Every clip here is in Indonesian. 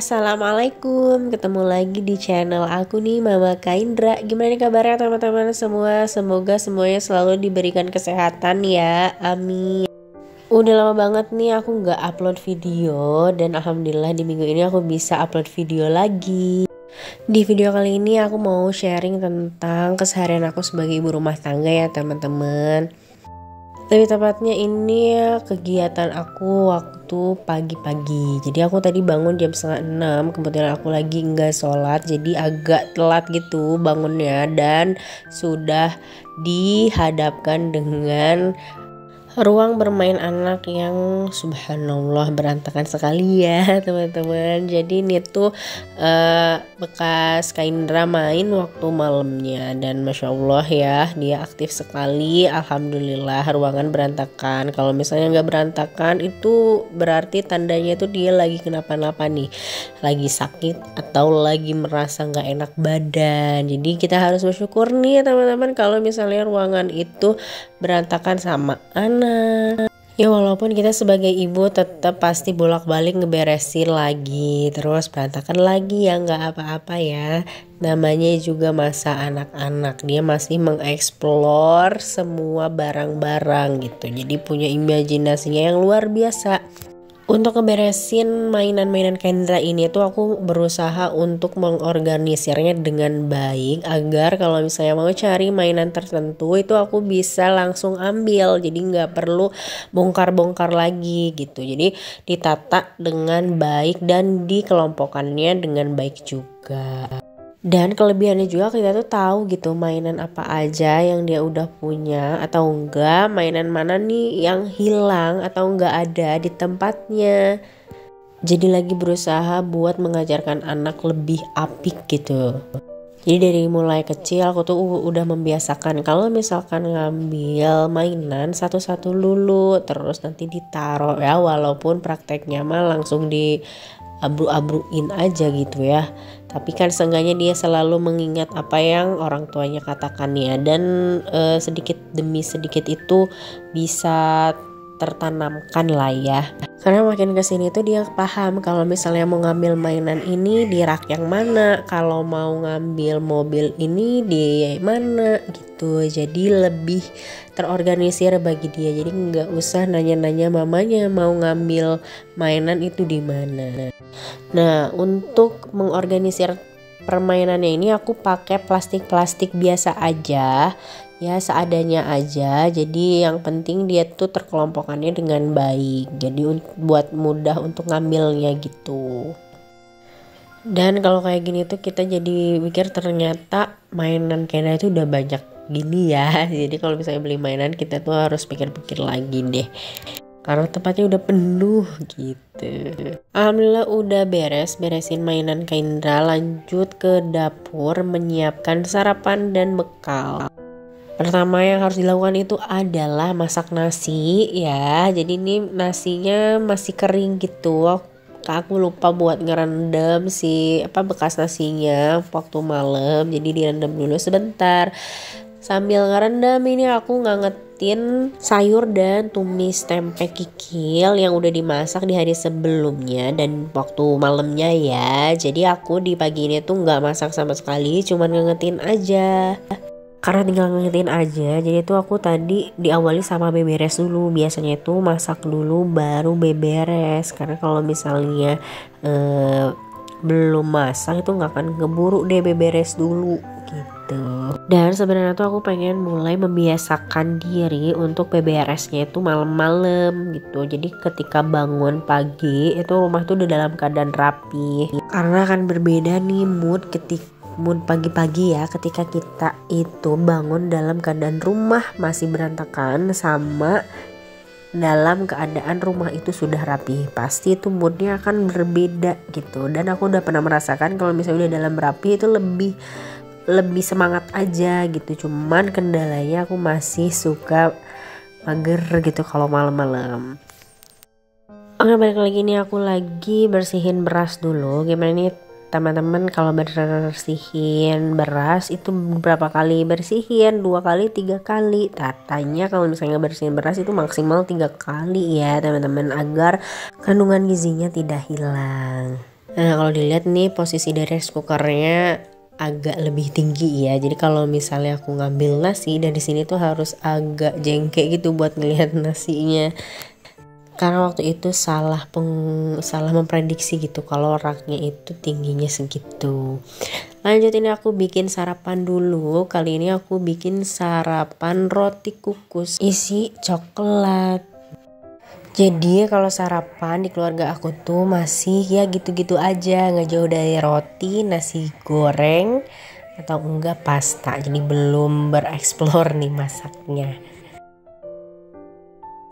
Assalamualaikum. Ketemu lagi di channel aku nih, Mama Kaindra. Gimana nih kabarnya teman-teman semua? Semoga semuanya selalu diberikan kesehatan ya. Amin. Udah lama banget nih aku nggak upload video dan alhamdulillah di minggu ini aku bisa upload video lagi. Di video kali ini aku mau sharing tentang keseharian aku sebagai ibu rumah tangga ya teman-teman. Lebih tepatnya ini ya kegiatan aku waktu pagi-pagi. Jadi aku tadi bangun jam setengah enam, kebetulan aku lagi nggak sholat, jadi agak telat gitu bangunnya dan sudah dihadapkan dengan ruang bermain anak yang subhanallah berantakan sekali ya teman-teman jadi ini tuh uh, bekas Kaindra main waktu malamnya. Dan masya Allah ya dia aktif sekali. Alhamdulillah ruangan berantakan. Kalau misalnya nggak berantakan itu berarti tandanya tuh dia lagi kenapa-napa nih. Lagi sakit atau lagi merasa nggak enak badan. Jadi kita harus bersyukur nih teman-teman kalau misalnya ruangan itu berantakan sama anak Ya walaupun kita sebagai ibu tetap pasti bolak-balik ngeberesin lagi Terus berantakan lagi ya nggak apa-apa ya. Namanya juga masa anak-anak Dia masih mengeksplor semua barang-barang gitu. Jadi punya imajinasinya yang luar biasa untuk ngeberesin mainan-mainan Kendra ini tuh aku berusaha untuk mengorganisirnya dengan baik agar kalau misalnya mau cari mainan tertentu itu aku bisa langsung ambil. Jadi nggak perlu bongkar-bongkar lagi gitu. Jadi ditata dengan baik dan dikelompokkannya dengan baik juga dan kelebihannya juga kita tuh tahu gitu mainan apa aja yang dia udah punya atau enggak mainan mana nih yang hilang atau enggak ada di tempatnya. Jadi lagi berusaha buat mengajarkan anak lebih apik gitu. Jadi dari mulai kecil aku tuh udah membiasakan kalau misalkan ngambil mainan satu-satu dulu terus nanti ditaruh ya walaupun prakteknya mah langsung di abru-abruin aja gitu ya tapi kan seenggaknya dia selalu mengingat apa yang orang tuanya katakan ya. Dan e, sedikit demi sedikit itu bisa tertanamkan lah ya karena makin ke sini tuh dia paham kalau misalnya mau ngambil mainan ini di rak yang mana kalau mau ngambil mobil ini di mana gitu. Jadi lebih terorganisir bagi dia. Jadi nggak usah nanya-nanya mamanya mau ngambil mainan itu di mana. Nah untuk mengorganisir permainannya ini aku pakai plastik-plastik biasa aja ya seadanya aja. Jadi yang penting dia tuh terkelompokannya dengan baik. Jadi buat mudah untuk ngambilnya gitu. Dan kalau kayak gini tuh kita jadi mikir ternyata mainan Kena itu udah banyak gini ya. Jadi kalau misalnya beli mainan kita tuh harus pikir-pikir lagi deh. Karena tempatnya udah penuh gitu. Alhamdulillah udah beres beresin mainan Kendra. Lanjut ke dapur menyiapkan sarapan dan bekal Pertama yang harus dilakukan itu adalah masak nasi ya. Jadi ini nasinya masih kering gitu. Aku lupa buat ngerendam si apa bekas nasinya waktu malam. Jadi direndam dulu sebentar. Sambil ngerendam ini aku ngangetin sayur dan tumis tempe kikil yang udah dimasak di hari sebelumnya dan waktu malamnya ya. Jadi aku di pagi ini tuh nggak masak sama sekali, cuman ngangetin aja karena tinggal ngingetin aja jadi tuh aku tadi diawali sama beberes dulu. Biasanya itu masak dulu baru beberes. Karena kalau misalnya eh, belum masak itu nggak akan keburu deh beberes dulu gitu. Dan sebenarnya tuh aku pengen mulai membiasakan diri untuk beberesnya itu malam-malam gitu. Jadi ketika bangun pagi itu rumah tuh udah dalam keadaan rapi. Karena akan berbeda nih mood ketika mood pagi-pagi ya ketika kita itu bangun dalam keadaan rumah masih berantakan sama dalam keadaan rumah itu sudah rapi pasti itu moodnya akan berbeda gitu. Dan aku udah pernah merasakan kalau misalnya udah dalam rapi itu lebih lebih semangat aja gitu. Cuman kendalanya aku masih suka mager gitu kalau malam-malam. Oke balik lagi nih. Aku lagi bersihin beras dulu. Gimana nih teman-teman kalau bersihin beras itu berapa kali bersihin? Dua kali tiga kali. Katanya kalau misalnya bersihin beras itu maksimal tiga kali ya teman-teman agar kandungan gizinya tidak hilang. Nah kalau dilihat nih posisi dari rice cookernya agak lebih tinggi ya. Jadi kalau misalnya aku ngambil nasi dari sini tuh harus agak jengkek gitu buat ngelihat nasinya karena waktu itu salah peng, salah memprediksi gitu kalau raknya itu tingginya segitu. Lanjut ini aku bikin sarapan dulu. Kali ini aku bikin sarapan roti kukus isi coklat. Jadi kalau sarapan di keluarga aku tuh masih ya gitu-gitu aja. Nggak jauh dari roti nasi goreng atau enggak pasta. Jadi belum bereksplor nih masaknya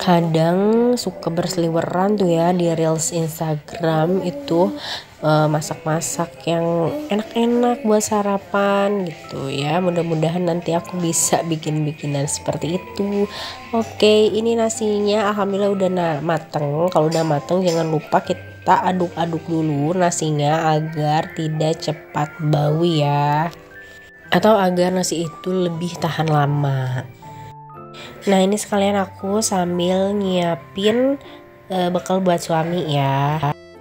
kadang suka berseliweran tuh ya di reels Instagram itu uh, masak-masak yang enak-enak buat sarapan gitu ya. Mudah-mudahan nanti aku bisa bikin-bikinan seperti itu. Oke ini nasinya alhamdulillah udah mateng. Kalau udah mateng jangan lupa kita aduk-aduk dulu nasinya agar tidak cepat bau ya. Atau agar nasi itu lebih tahan lama Nah ini sekalian aku sambil nyiapin uh, bekal buat suami ya.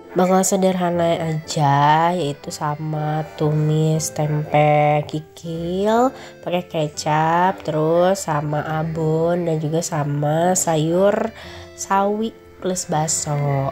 Bakal sederhana aja yaitu sama tumis tempe kikil pakai kecap terus sama abon dan juga sama sayur sawi plus baso.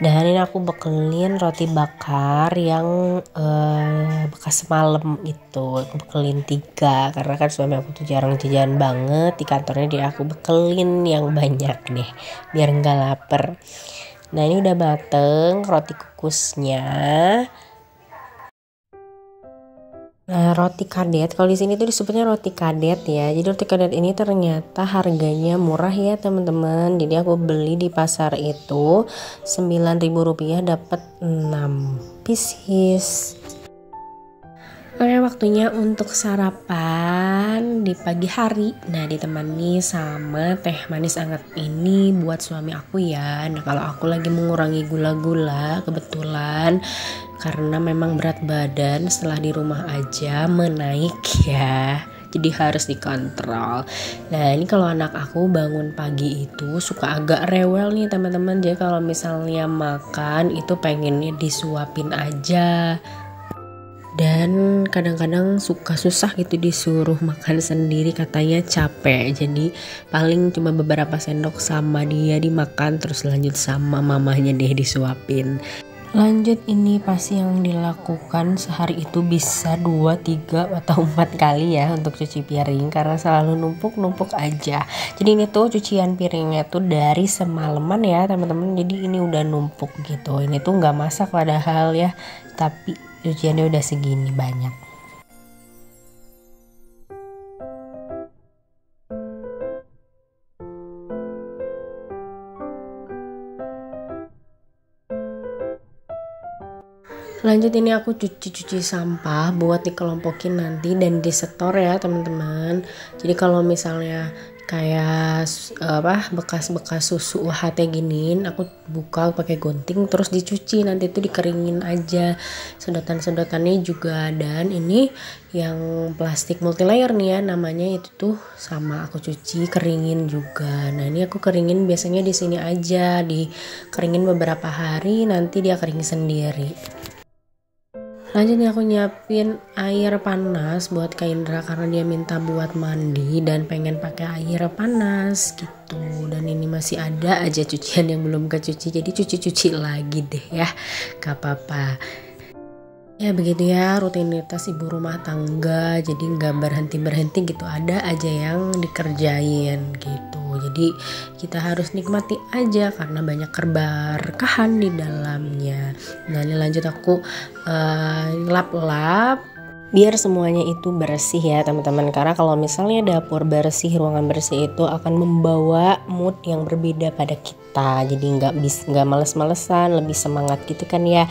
Dan ini aku bekelin roti bakar yang uh, bekas semalam itu. Aku bekelin tiga karena kan suami aku tuh jarang jajan banget. Di kantornya dia aku bekelin yang banyak deh biar nggak lapar. Nah ini udah mateng roti kukusnya roti kadet, kalau di sini tuh disebutnya roti kadet ya. Jadi roti kadet ini ternyata harganya murah ya teman-teman. Jadi aku beli di pasar itu Rp9.000 dapat 6 pieces. Oke waktunya untuk sarapan di pagi hari Nah ditemani sama teh manis hangat ini buat suami aku ya Nah kalau aku lagi mengurangi gula-gula kebetulan Karena memang berat badan setelah di rumah aja menaik ya jadi harus dikontrol. Nah ini kalau anak aku bangun pagi itu suka agak rewel nih teman-teman. Jadi kalau misalnya makan itu pengennya disuapin aja dan kadang-kadang suka susah gitu disuruh makan sendiri katanya capek jadi paling cuma beberapa sendok sama dia dimakan terus lanjut sama mamanya deh disuapin Lanjut ini pasti yang dilakukan sehari itu bisa 2, 3 atau 4 kali ya untuk cuci piring karena selalu numpuk-numpuk aja. Jadi ini tuh cucian piringnya tuh dari semalaman ya teman-teman. Jadi ini udah numpuk gitu. Ini tuh nggak masak padahal ya, tapi cuciannya udah segini banyak lanjut ini aku cuci-cuci sampah buat dikelompokin nanti dan disetor ya teman-teman. Jadi kalau misalnya kayak apa bekas-bekas susu UHT giniin aku buka pakai gunting terus dicuci. Nanti itu dikeringin aja. Sedotan-sedotannya juga dan ini yang plastik multi layer nih ya namanya itu tuh sama aku cuci keringin juga. Nah ini aku keringin biasanya di sini aja. Dikeringin beberapa hari nanti dia kering sendiri lanjut nih aku nyiapin air panas buat Kak Indra karena dia minta buat mandi dan pengen pakai air panas gitu. Dan ini masih ada aja cucian yang belum kecuci jadi cuci-cuci lagi deh ya. Gak apa-apa. Ya begitu ya rutinitas ibu rumah tangga jadi nggak berhenti berhenti gitu. Ada aja yang dikerjain gitu jadi kita harus nikmati aja karena banyak keberkahan di dalamnya. Nah ini lanjut aku uh, lap-lap. Biar semuanya itu bersih ya teman-teman. Karena kalau misalnya dapur bersih ruangan bersih itu akan membawa mood yang berbeda pada kita. Jadi nggak bis nggak males-malesan lebih semangat gitu kan ya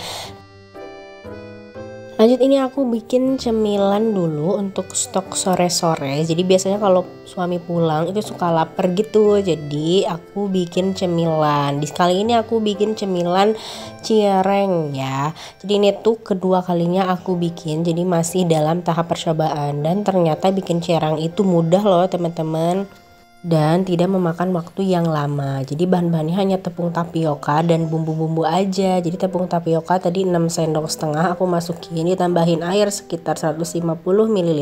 lanjut ini aku bikin cemilan dulu untuk stok sore-sore. Jadi biasanya kalau suami pulang itu suka lapar gitu. Jadi aku bikin cemilan. Di kali ini aku bikin cemilan cireng ya. Jadi ini tuh kedua kalinya aku bikin. Jadi masih dalam tahap percobaan. Dan ternyata bikin cireng itu mudah loh teman-teman dan tidak memakan waktu yang lama. Jadi bahan-bahannya hanya tepung tapioka dan bumbu-bumbu aja. Jadi tepung tapioka tadi 6 sendok setengah aku masukin ditambahin air sekitar 150 ml.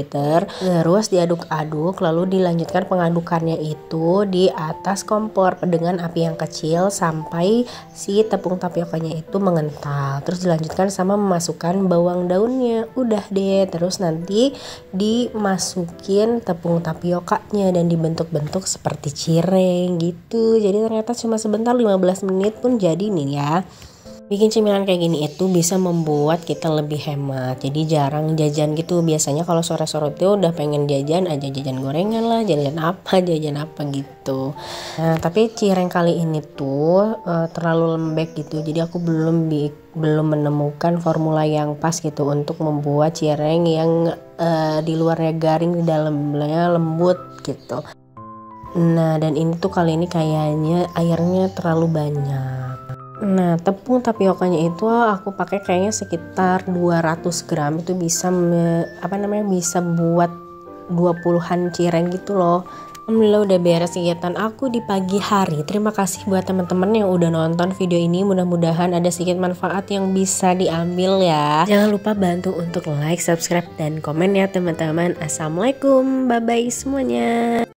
Terus diaduk-aduk lalu dilanjutkan pengadukannya itu di atas kompor dengan api yang kecil sampai si tepung tapiokanya itu mengental. Terus dilanjutkan sama memasukkan bawang daunnya. Udah deh. Terus nanti dimasukin tepung tapiokanya dan dibentuk-bentuk seperti cireng gitu. Jadi ternyata cuma sebentar 15 menit pun jadi nih ya. Bikin cemilan kayak gini itu bisa membuat kita lebih hemat. Jadi jarang jajan gitu. Biasanya kalau sore-sore itu udah pengen jajan aja Jajan gorengan lah, jajan apa, jajan apa gitu. Nah tapi cireng kali ini tuh uh, terlalu lembek gitu. Jadi aku belum belum menemukan formula yang pas gitu Untuk membuat cireng yang uh, di luarnya garing, di dalamnya lembut gitu Nah, dan ini tuh kali ini kayaknya airnya terlalu banyak. Nah, tepung tapiokanya itu aku pakai kayaknya sekitar 200 gram itu bisa me, apa namanya bisa buat 20-an cireng gitu loh. Alhamdulillah udah beres kegiatan aku di pagi hari. Terima kasih buat teman-teman yang udah nonton video ini. Mudah-mudahan ada sedikit manfaat yang bisa diambil ya. Jangan lupa bantu untuk like, subscribe, dan komen ya teman-teman. Assalamualaikum, bye-bye semuanya.